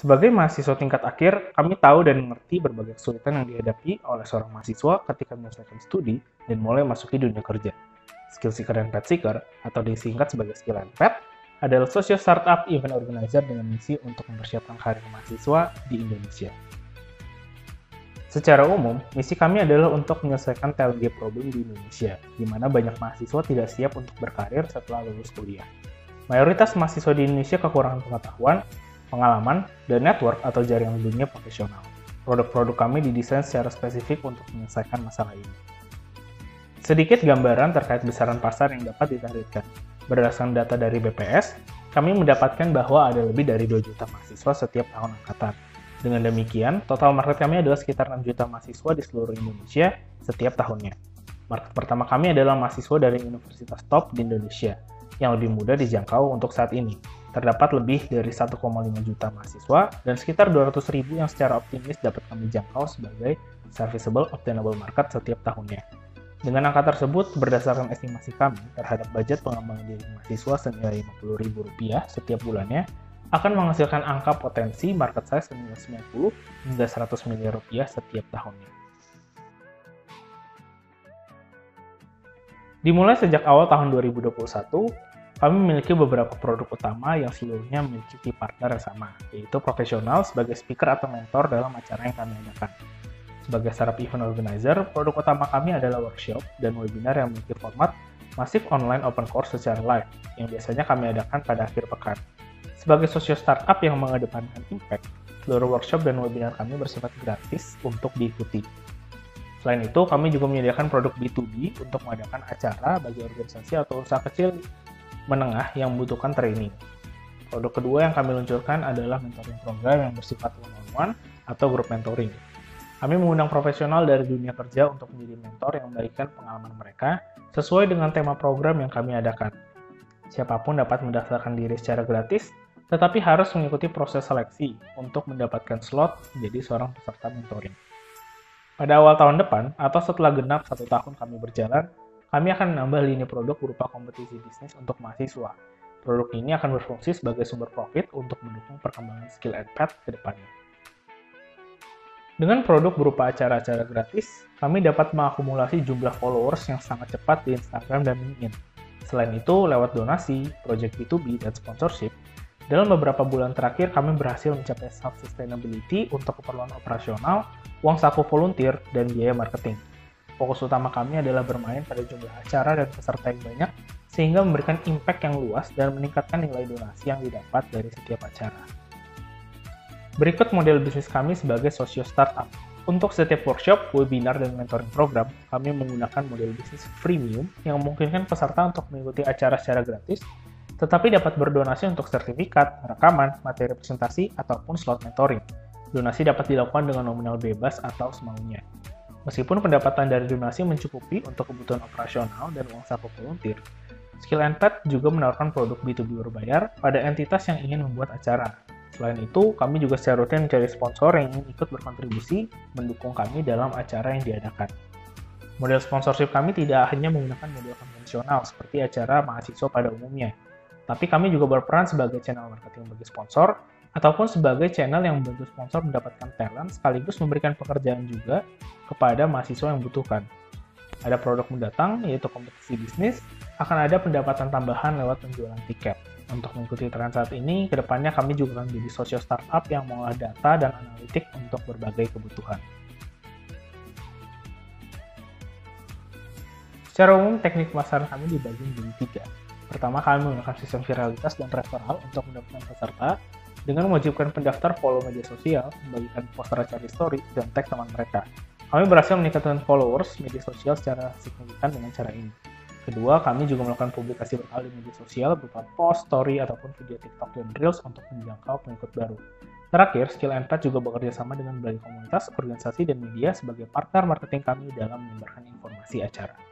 Sebagai mahasiswa tingkat akhir, kami tahu dan mengerti berbagai kesulitan yang dihadapi oleh seorang mahasiswa ketika menyelesaikan studi dan mulai masuki dunia kerja. Skill Seeker dan Pet Seeker, atau disingkat sebagai Skill and Pet, adalah social startup event organizer dengan misi untuk mempersiapkan karir mahasiswa di Indonesia. Secara umum, misi kami adalah untuk menyelesaikan talent gap problem di Indonesia, di mana banyak mahasiswa tidak siap untuk berkarir setelah lulus kuliah. Mayoritas mahasiswa di Indonesia kekurangan pengetahuan, pengalaman, dan network atau jaringan dunia profesional. Produk-produk kami didesain secara spesifik untuk menyelesaikan masalah ini. Sedikit gambaran terkait besaran pasar yang dapat ditargetkan. Berdasarkan data dari BPS, kami mendapatkan bahwa ada lebih dari 2 juta mahasiswa setiap tahun angkatan. Dengan demikian, total market kami adalah sekitar 6 juta mahasiswa di seluruh Indonesia setiap tahunnya. Market pertama kami adalah mahasiswa dari universitas top di Indonesia, yang lebih mudah dijangkau untuk saat ini. Terdapat lebih dari 1,5 juta mahasiswa dan sekitar 200 ribu yang secara optimis dapat kami jangkau sebagai serviceable obtainable market setiap tahunnya. Dengan angka tersebut, berdasarkan estimasi kami terhadap budget pengembangan diri mahasiswa senilai Rp50.000 setiap bulannya, akan menghasilkan angka potensi market size senilai 90 hingga 100 miliar rupiah setiap tahunnya. Dimulai sejak awal tahun 2021, kami memiliki beberapa produk utama yang seluruhnya memiliki partner yang sama, yaitu profesional sebagai speaker atau mentor dalam acara yang kami adakan. Sebagai startup event organizer, produk utama kami adalah workshop dan webinar yang memiliki format masif online open course secara live, yang biasanya kami adakan pada akhir pekan. Sebagai sosio startup yang mengedepankan impact, seluruh workshop dan webinar kami bersifat gratis untuk diikuti. Selain itu, kami juga menyediakan produk B2B untuk mengadakan acara bagi organisasi atau usaha kecil menengah yang membutuhkan training. Produk kedua yang kami luncurkan adalah mentoring program yang bersifat one-on-one atau group mentoring. Kami mengundang profesional dari dunia kerja untuk menjadi mentor yang membagikan pengalaman mereka sesuai dengan tema program yang kami adakan. Siapa pun dapat mendaftarkan diri secara gratis tetapi harus mengikuti proses seleksi untuk mendapatkan slot menjadi seorang peserta mentoring. Pada awal tahun depan, atau setelah genap satu tahun kami berjalan, kami akan menambah lini produk berupa kompetisi bisnis untuk mahasiswa. Produk ini akan berfungsi sebagai sumber profit untuk mendukung perkembangan skill and path ke depannya. Dengan produk berupa acara-acara gratis, kami dapat mengakumulasi jumlah followers yang sangat cepat di Instagram dan LinkedIn. Selain itu, lewat donasi, project B2B, dan sponsorship, dalam beberapa bulan terakhir, kami berhasil mencapai self-sustainability untuk keperluan operasional, uang saku volunteer, dan biaya marketing. Fokus utama kami adalah bermain pada jumlah acara dan peserta yang banyak, sehingga memberikan impact yang luas dan meningkatkan nilai donasi yang didapat dari setiap acara. Berikut model bisnis kami sebagai sosio startup. Untuk setiap workshop, webinar, dan mentoring program, kami menggunakan model bisnis freemium yang memungkinkan peserta untuk mengikuti acara secara gratis tetapi dapat berdonasi untuk sertifikat, rekaman, materi presentasi, ataupun slot mentoring. Donasi dapat dilakukan dengan nominal bebas atau semaunya. Meskipun pendapatan dari donasi mencukupi untuk kebutuhan operasional dan uang saku volunteer, Skill Pet juga menawarkan produk B2B berbayar pada entitas yang ingin membuat acara. Selain itu, kami juga secara rutin mencari sponsor yang ingin ikut berkontribusi mendukung kami dalam acara yang diadakan. Model sponsorship kami tidak hanya menggunakan model konvensional seperti acara mahasiswa pada umumnya, tapi kami juga berperan sebagai channel marketing bagi sponsor, ataupun sebagai channel yang membantu sponsor mendapatkan talent sekaligus memberikan pekerjaan juga kepada mahasiswa yang membutuhkan. Ada produk mendatang, yaitu kompetisi bisnis, akan ada pendapatan tambahan lewat penjualan tiket. Untuk mengikuti tren saat ini, ke depannya kami juga akan menjadi social startup yang mengolah data dan analitik untuk berbagai kebutuhan. Secara umum, teknik pemasaran kami dibagi menjadi tiga, Pertama, kami menggunakan sistem viralitas dan referral untuk mendapatkan peserta dengan mewajibkan pendaftar follow media sosial, membagikan poster acara story, dan tag teman mereka. Kami berhasil meningkatkan followers media sosial secara signifikan dengan cara ini. Kedua, kami juga melakukan publikasi berkali di media sosial berupa post, story, ataupun video TikTok dan Reels untuk menjangkau pengikut baru. Terakhir, Skill Pad juga bekerja sama dengan berbagai komunitas, organisasi, dan media sebagai partner marketing kami dalam menyebarkan informasi acara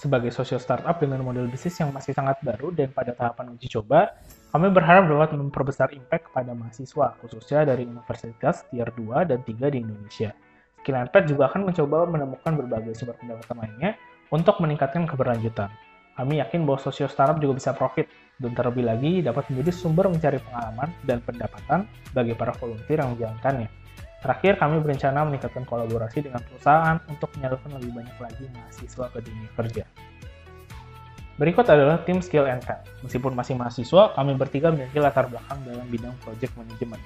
sebagai social startup dengan model bisnis yang masih sangat baru dan pada tahapan uji coba, kami berharap dapat memperbesar impact kepada mahasiswa, khususnya dari universitas tier 2 dan 3 di Indonesia. Skillanpad juga akan mencoba menemukan berbagai sumber pendapatan lainnya untuk meningkatkan keberlanjutan. Kami yakin bahwa sosio startup juga bisa profit, dan terlebih lagi dapat menjadi sumber mencari pengalaman dan pendapatan bagi para volunteer yang menjalankannya. Terakhir, kami berencana meningkatkan kolaborasi dengan perusahaan untuk menyalurkan lebih banyak lagi mahasiswa ke dunia kerja. Berikut adalah tim Skill and Pen. Meskipun masih mahasiswa, kami bertiga memiliki latar belakang dalam bidang project management.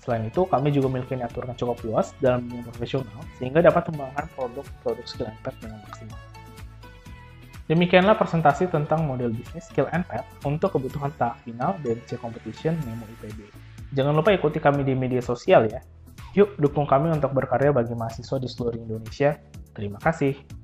Selain itu, kami juga memiliki network yang cukup luas dalam dunia profesional, sehingga dapat mengembangkan produk-produk Skill and Pet dengan maksimal. Demikianlah presentasi tentang model bisnis Skill and Pet untuk kebutuhan tahap final BMC Competition Nemo IPB. Jangan lupa ikuti kami di media sosial ya. Yuk dukung kami untuk berkarya bagi mahasiswa di seluruh Indonesia. Terima kasih.